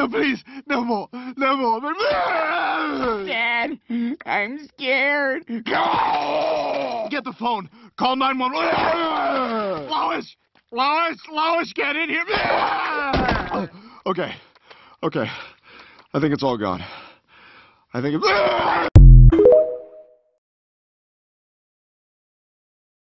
No, please, no more, no more. Dad, I'm scared. Get the phone. Call 911. Lois! Lois! Lois, get in here! Okay. Okay. I think it's all gone. I think it's...